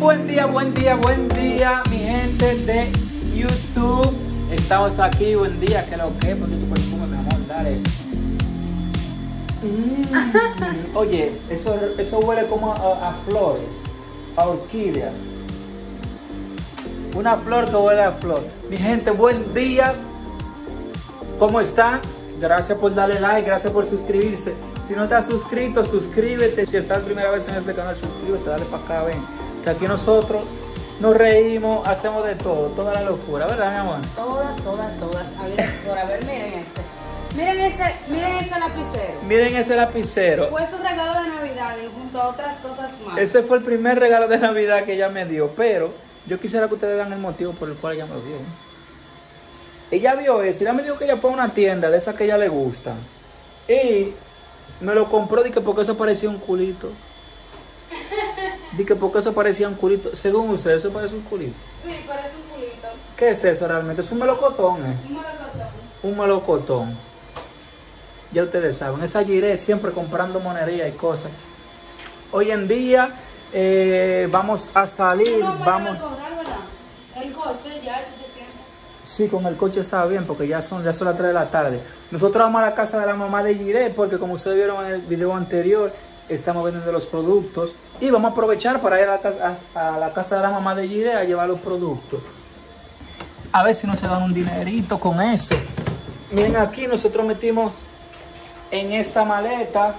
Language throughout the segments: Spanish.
Buen día, buen día, buen día, mi gente de YouTube. Estamos aquí, buen día, que lo que, porque tu perfume, mi amor, dale. Mm. Oye, eso, eso huele como a, a flores, a orquídeas. Una flor que huele a flor. Mi gente, buen día. ¿Cómo están? Gracias por darle like, gracias por suscribirse. Si no te has suscrito, suscríbete. Si estás primera vez en este canal, suscríbete, dale para acá, ven. Que aquí nosotros nos reímos, hacemos de todo, toda la locura, ¿verdad, mi amor? Todas, todas, todas. A ver, por a ver, miren este. Miren ese, miren ese lapicero. Miren ese lapicero. Fue su regalo de Navidad y junto a otras cosas más. Ese fue el primer regalo de Navidad que ella me dio, pero yo quisiera que ustedes vean el motivo por el cual ella me lo dio. Ella vio eso, ella me dijo que ella fue a una tienda de esas que a ella le gustan. Y me lo compró, dije porque eso parecía un culito. Dije porque eso parecía un culito. Según usted, eso parece un culito. Sí, parece un culito. ¿Qué es eso realmente? Es un melocotón, ¿eh? Un melocotón. Un melocotón. Ya ustedes saben, esa giré siempre comprando monería y cosas. Hoy en día eh, vamos a salir, No, vamos... recordar. El coche ya es suficiente. Sí, con el coche estaba bien porque ya son, ya son las 3 de la tarde. Nosotros vamos a la casa de la mamá de Giré porque como ustedes vieron en el video anterior, estamos vendiendo los productos y vamos a aprovechar para ir a la casa, a, la casa de la mamá de Giré a llevar los productos. A ver si nos se dan un dinerito con eso. Miren aquí, nosotros metimos en esta maleta,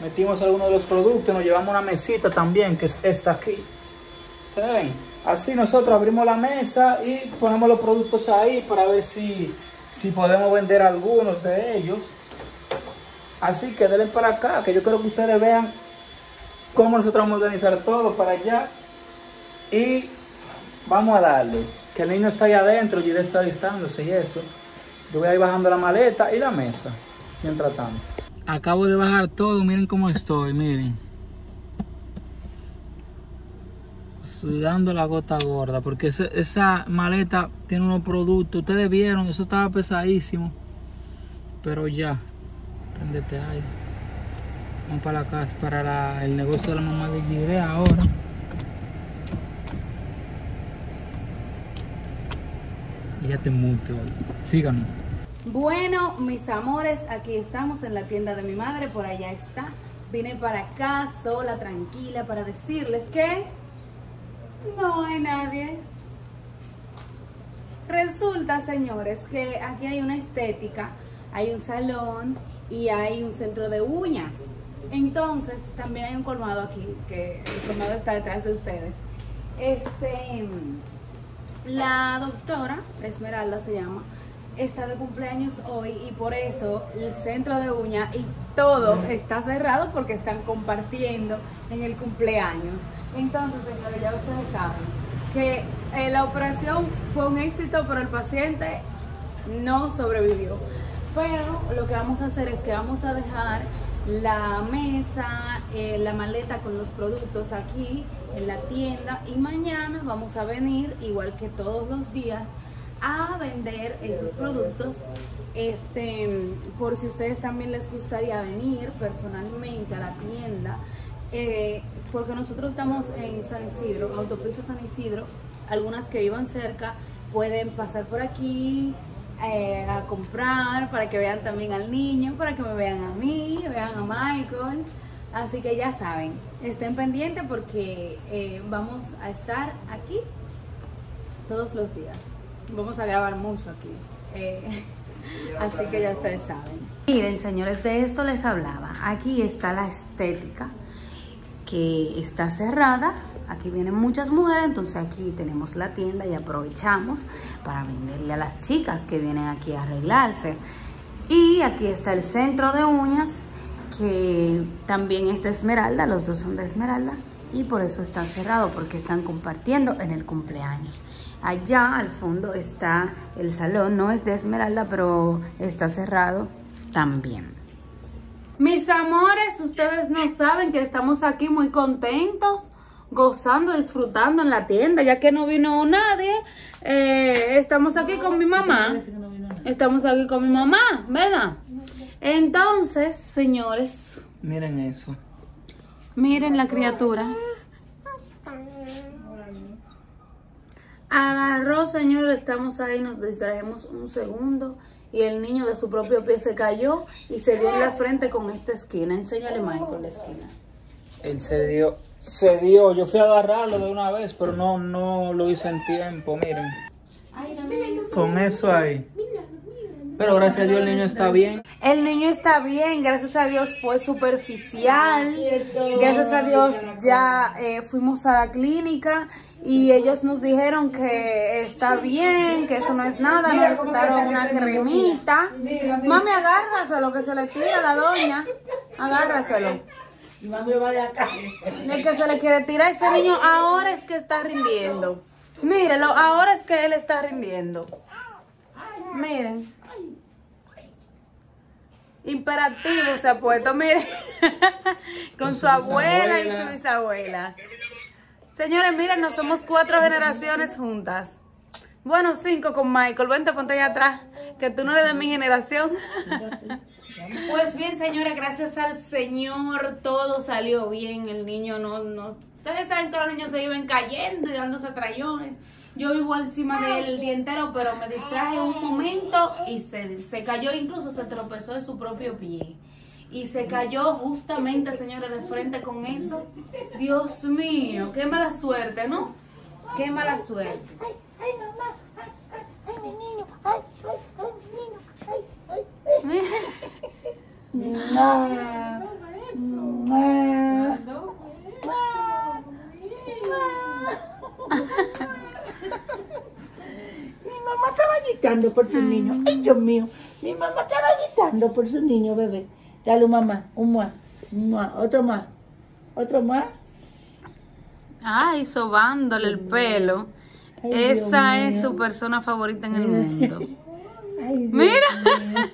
metimos algunos de los productos, nos llevamos una mesita también, que es esta aquí. ¿Ustedes ven? Así nosotros abrimos la mesa y ponemos los productos ahí para ver si, si podemos vender algunos de ellos. Así que denle para acá, que yo quiero que ustedes vean cómo nosotros vamos a organizar todo para allá. Y vamos a darle. Que el niño está ahí adentro, Gire está alistándose y eso. Yo voy a ir bajando la maleta y la mesa, mientras tanto. Acabo de bajar todo, miren cómo estoy, miren. sudando la gota gorda porque esa maleta tiene unos productos ustedes vieron eso estaba pesadísimo pero ya prendete ahí vamos para la casa para el negocio de la mamá de Gire ahora y ya te mucho síganos Bueno, mis amores, aquí estamos en la tienda de mi madre, por allá está. Vine para acá sola, tranquila, para decirles que no hay nadie. Resulta, señores, que aquí hay una estética, hay un salón y hay un centro de uñas. Entonces, también hay un colmado aquí, que el colmado está detrás de ustedes. Este, la doctora, Esmeralda se llama, está de cumpleaños hoy y por eso el centro de uña y todo está cerrado porque están compartiendo en el cumpleaños. Entonces, señores, ya ustedes saben que eh, la operación fue un éxito, pero el paciente no sobrevivió. Pero lo que vamos a hacer es que vamos a dejar la mesa, eh, la maleta con los productos aquí en la tienda y mañana vamos a venir, igual que todos los días, a vender esos productos. Este, por si ustedes también les gustaría venir personalmente a la tienda, eh, porque nosotros estamos en San Isidro, autopista San Isidro, algunas que vivan cerca pueden pasar por aquí eh, a comprar para que vean también al niño, para que me vean a mí, vean a Michael. Así que ya saben, estén pendientes porque eh, vamos a estar aquí todos los días. Vamos a grabar mucho aquí. Eh, así que ya ustedes saben. Miren, señores, de esto les hablaba. Aquí está la estética que está cerrada. Aquí vienen muchas mujeres, entonces aquí tenemos la tienda y aprovechamos para venderle a las chicas que vienen aquí a arreglarse. Y aquí está el centro de uñas, que también es de Esmeralda, los dos son de Esmeralda. Y por eso está cerrado, porque están compartiendo en el cumpleaños. Allá al fondo está el salón, no es de Esmeralda, pero está cerrado también. Mis amores, ustedes no saben que estamos aquí muy contentos, gozando, disfrutando en la tienda, ya que no vino nadie. Eh, estamos aquí con mi mamá. Estamos aquí con mi mamá, ¿verdad? Entonces, señores, Miren eso. miren la criatura. Agarró, señor, estamos ahí, nos distraemos un segundo y el niño de su propio pie se cayó y se dio en la frente con esta esquina. Enséñale, Michael, la esquina. Él se dio, se dio. Yo fui a agarrarlo de una vez, pero no, no lo hice en tiempo, miren. Con eso ahí. Pero gracias a Dios el niño está bien. El niño está bien, gracias a Dios fue superficial. Gracias a Dios ya eh, fuimos a la clínica y ellos nos dijeron que está bien, que eso no es nada, nos recetaron una cremita. Mami, agárraselo, que se le tira a la doña. Agárraselo. De que se le quiere tirar ese niño, ahora es que está rindiendo. Mírelo, ahora es que él está rindiendo. Miren. Imperativo se ha puesto, miren. Con su abuela y su bisabuela. Señores, miren, no somos cuatro generaciones juntas. Bueno, cinco con Michael. Vente, ponte allá atrás, que tú no eres de mi generación. Pues bien, señores, gracias al Señor todo salió bien. El niño no, no. Ustedes saben que los niños se iban cayendo y dándose trayones. Yo vivo encima del dientero, pero me distraje un momento y se, se cayó, incluso se tropezó de su propio pie. Y se cayó justamente, señores, de frente con eso. Dios mío, qué mala suerte, ¿no? Qué mala suerte. Ay, ay, mamá. Ay, ay, ay, mi niño. Ay, ay, ay, mi niño. Ay, Mi mamá estaba gritando por su niño. Ay, Dios mío. Mi mamá estaba gritando por su niño, bebé. Dale, mamá. Un mua. Un mua. Otro más. Otro más. Ay, sobándole el pelo. Ay, Dios Esa es mío. su persona favorita en el mundo. Ay, Dios Mira. mío.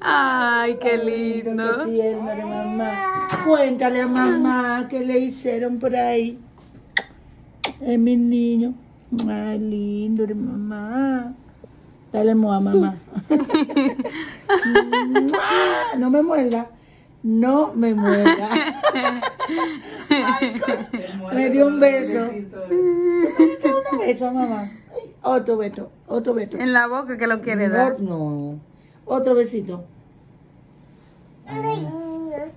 Ay, qué Qué lindo. tierno de mamá. Cuéntale a mamá qué le hicieron por ahí. Es mi niño. Ay, lindo de mamá. Dale mo a mamá. No me muerda. No me muerda. Me dio un beso. ¿Tú me diste un beso a mamá? Otro beso. Otro beso. En la boca que lo quiere dar. No. Otro besito.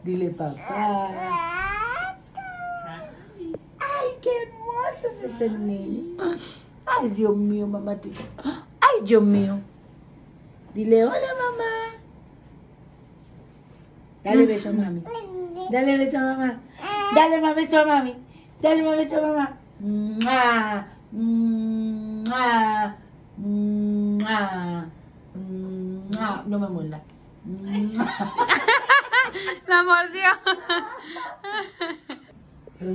Dile papá. Ay, qué hermoso es el niño. Ay, Dios mío, mamatita. Ay, Dios mío. Dile hola, mamá. Dale beso a mami. Dale beso a mamá. Dale más beso a mami. Dale más beso a mamá. Mua, mua, mua, mua. No me muerda. La mordió.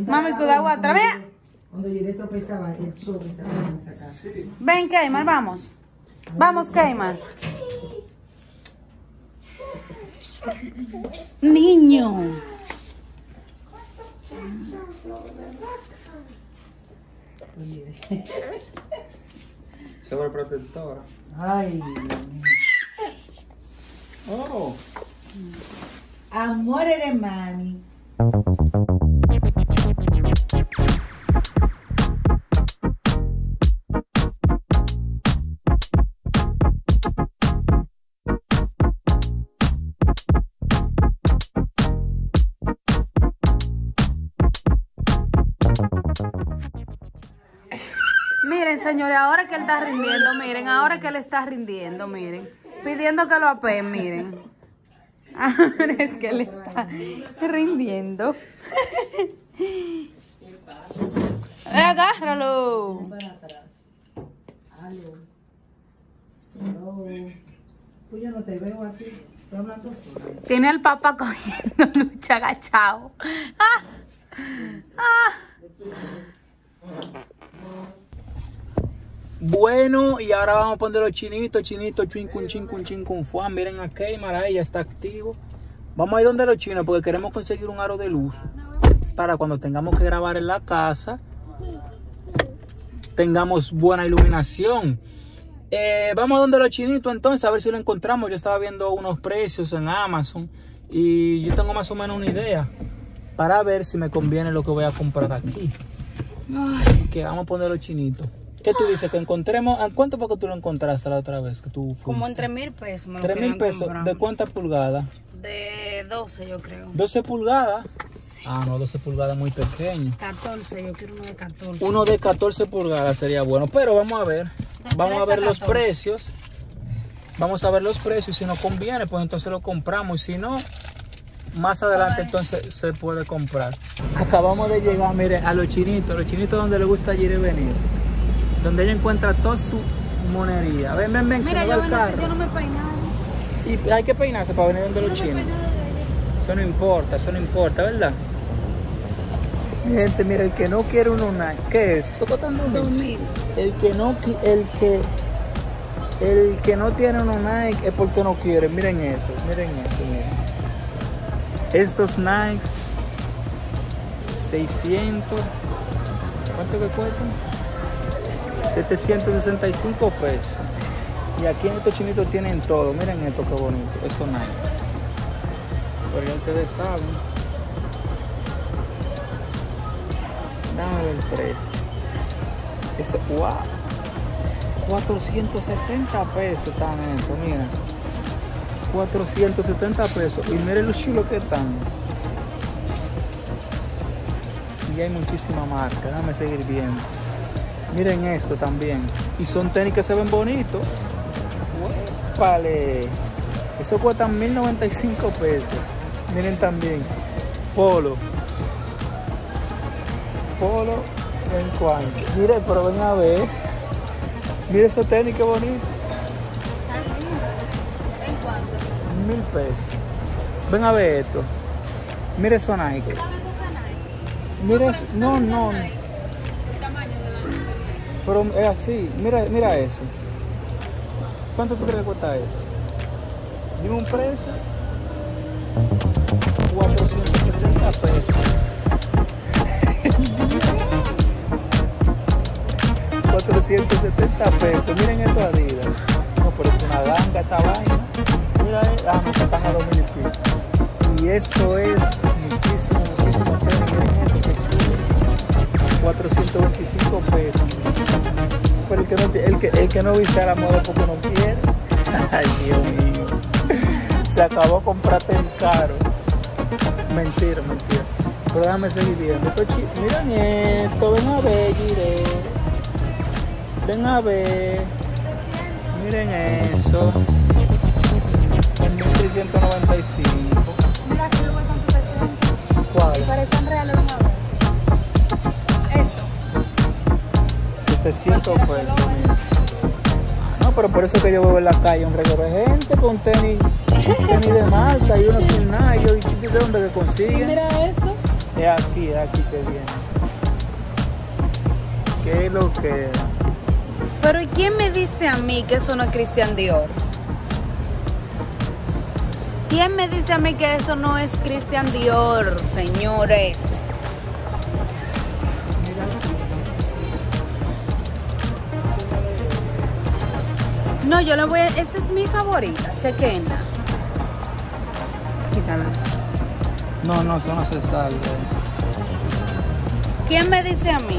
Mami, cuidado atrás. Mira. Cuando llegué tropezaba, el show que estaba en esa casa. Ven, Keymar, vamos. Vamos, Keymar. Niño. Sobreprotectora. Ay, Dios mío. Oh. Amor de mami. Miren, señores, ahora que él está rindiendo, miren, ahora que él está rindiendo, miren. Pidiendo que lo apeen, miren. Ahora es que él está rindiendo. Eh, Agárralo. No. Tiene al papá cogiendo lucha agachado. Ah. Ah. Bueno, y ahora vamos a poner los chinitos, chinitos, chincun, chincun, chincun, fuan. Miren a Keymar ahí, ya está activo. Vamos a ir donde los chinos porque queremos conseguir un aro de luz para cuando tengamos que grabar en la casa tengamos buena iluminación. Eh, vamos a donde los chinitos entonces a ver si lo encontramos. Yo estaba viendo unos precios en Amazon y yo tengo más o menos una idea para ver si me conviene lo que voy a comprar aquí. Así que vamos a poner los chinitos. ¿Qué tú dices? Que encontremos. ¿A cuánto fue que tú lo encontraste la otra vez? Que tú como en fuiste? 3 mil pesos me lo 3 mil pesos. ¿De cuántas pulgadas? De 12 yo creo. 12 pulgadas. Ah, no, 12 pulgadas muy pequeño. 14, yo quiero uno de 14. Uno de 14 pulgadas sería bueno. Pero vamos a ver. Vamos a ver los 14. precios. Vamos a ver los precios. Si nos conviene, pues entonces lo compramos. Y si no, más adelante entonces se puede comprar. Acabamos de llegar, mire, a los chinitos. Los chinitos donde le gusta ir y venir. Donde ella encuentra toda su monería. Ven, ven, ven, Mira, se me va el carro. yo no me he peinado. Y hay que peinarse para venir donde los chinos. Eso no importa, eso no importa, ¿verdad? Mi gente, mira, el que no quiere un Nike, ¿qué es? Eso cuesta dos mil. 2000. El que no el que el que no tiene un Nike es porque no quiere. Miren esto, miren esto, miren. Estos Nikes 600 ¿Cuánto que cuestan? 765 pesos. Y aquí en estos chinitos tienen todo. Miren esto qué bonito. Eso Nike. Pero ya ustedes saben. Dame el precio. Eso, wow. 470 pesos están eso, mira. 470 pesos. Y miren lo chulo que están. Y hay muchísima marca. Déjame seguir viendo. Miren esto también. Y son tenis que se ven bonitos. Vale. Eso cuestan 1095 pesos. Miren también. Polo. Polo en cuanto. Mire, pero ven a ver. Mire esos tenis, qué bonito. ¿En cuánto? Mil pesos. Ven a ver esto. Mire eso Nike. Mire, no, sabes no. Pero es así. Mira, mira eso. ¿Cuánto tú crees que cuesta eso? Dime un precio. 470 pesos. 470 pesos. Miren esto Adidas. No, pero es una ganga esta vaina. Mira, eh, ah, no, están a 2000 y pico. Y eso es muchísimo, 125 pesos. Pero el que no, el que, el que no viste a la moda porque no quiere. Ay, Dios mío. Se acabó comprarte el caro. Mentira, mentira. Pero déjame seguir viendo. miren esto, ven a ver, Gire. Ven a ver. Miren eso. 1695. Mira, que lo voy a ¿Cuál? Parecen reales, ven a ver. Esto. 700 Cualquiera pesos. color. No, pero por eso que yo veo en la calle un reguero de gente con tenis, tenis de marca y uno sin nada. Y yo, ¿y ¿de dónde que consiguen? Mira eso. Es aquí, es aquí que viene. ¿Qué es lo que Pero ¿y quién me dice a mí que eso no es Christian Dior? ¿Quién me dice a mí que eso no es Christian Dior, señores? No, yo le voy a... Esta es mi favorita, chequenla. Quítala. No, no, eso no se sale. ¿Quién me dice a mí?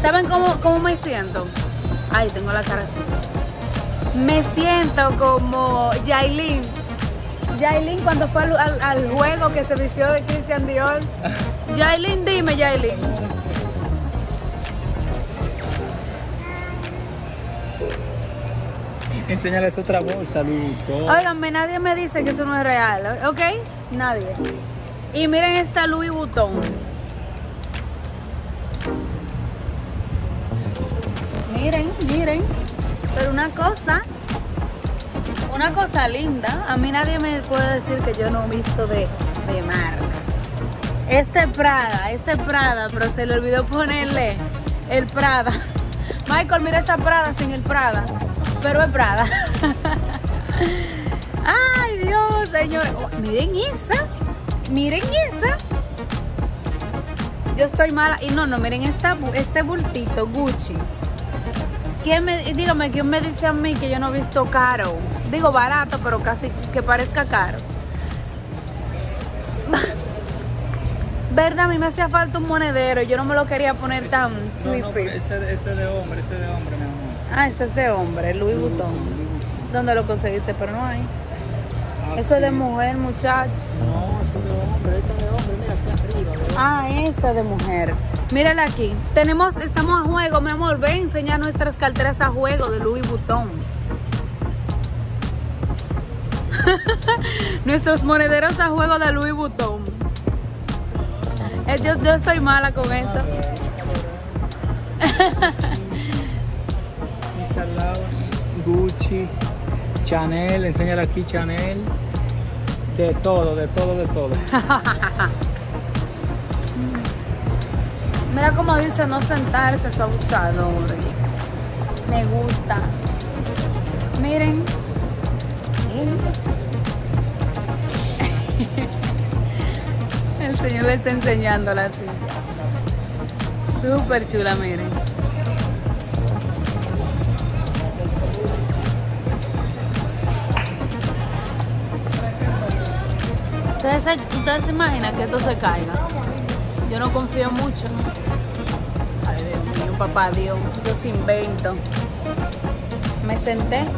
¿Saben cómo, cómo me siento? Ay, tengo la cara sucia. Me siento como Yailin. Yailin cuando fue al, al- al juego que se vistió de Christian Dior. Yailin, dime, Yailin. Enséñales otra bolsa, Luto. Óiganme, nadie me dice que eso no es real, ¿ok? Nadie. Y miren esta Louis Vuitton. Miren, miren. Pero una cosa, una cosa linda. A mí nadie me puede decir que yo no he visto de, de marca. Este Prada, este Prada, pero se le olvidó ponerle el Prada. Michael, mira esa Prada sin el Prada. Pero es Prada. Ay, Dios, señor. Oh, miren esa. Miren esa. Yo estoy mala. Y no, no, miren esta, este bultito Gucci. ¿Quién me, dígame, ¿quién me dice a mí que yo no he visto caro? Digo barato, pero casi que parezca caro. Verdad, a mí me hacía falta un monedero. Yo no me lo quería poner tan No, no, ese, ese de hombre, ese de hombre, mi amor. Ah, este es de hombre, Louis Vuitton. ¿Dónde lo conseguiste? Pero no hay. Eso es de mujer, muchacho. No, ese de hombre, este de hombre, mira aquí arriba. de hombre. Ah, esta de mujer. Mírala aquí. Tenemos, estamos a juego, mi amor. Ve a enseñar nuestras carteras a juego de Louis Vuitton. Nuestros monederos a juego de Louis Vuitton. Eh, Yo, yo estoy mala con esto. Gucci, Chanel, enséñale aquí Chanel. De todo, de todo, de todo. Mira cómo dice no sentarse su abusador. Me gusta. Miren. El señor le está enseñando la silla. Súper chula, miren. ¿Ustedes se, imaginan que esto se caiga? Yo no confío mucho. Ay, Dios mío, papá Dios, yo se invento. Me senté.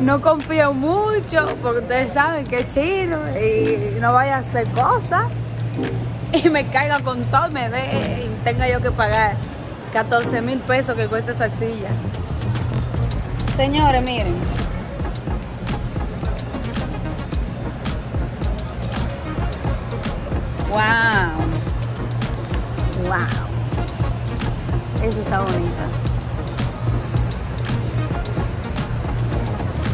No confío mucho porque ustedes saben que es chino y no vaya a hacer cosas y me caiga con todo y me dé y tenga yo que pagar 14 mil pesos que cuesta esa silla. Señores, miren. Wow. Wow. Eso está bonita.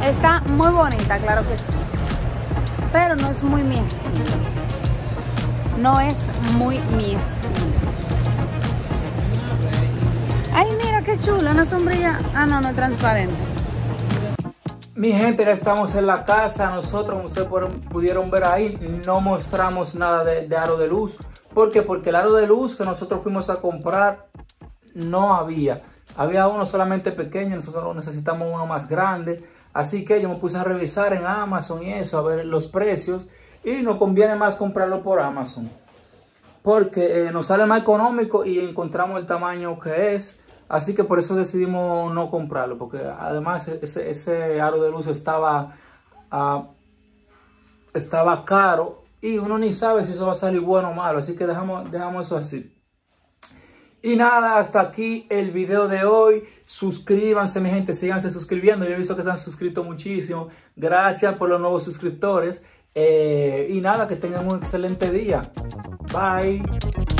Está muy bonita, claro que sí. Pero no es muy mi. No es muy mi. Ay, mira qué chula, una sombrilla. Ah, no, no es transparente. Mi gente, ya estamos en la casa. Nosotros, como ustedes pudieron- ver ahí, no mostramos nada de, de aro de luz. ¿Por qué? Porque el aro de luz que nosotros fuimos a comprar no había. Había uno solamente pequeño, nosotros necesitamos uno más grande. Así que yo me puse a revisar en Amazon y eso, a ver los precios. Y nos conviene más comprarlo por Amazon. Porque eh, nos sale más económico y encontramos el tamaño que es. Así que por eso decidimos no comprarlo. Porque además ese, ese aro de luz estaba, ah, estaba caro. Y uno ni sabe si eso va a salir bueno o malo. Así que dejamos, dejamos eso así. Y nada, hasta aquí el video de hoy. Suscríbanse, mi gente, síganse suscribiendo. Yo he visto que se han suscrito muchísimo. Gracias por los nuevos suscriptores. Eh, y nada, que tengan un excelente día. Bye.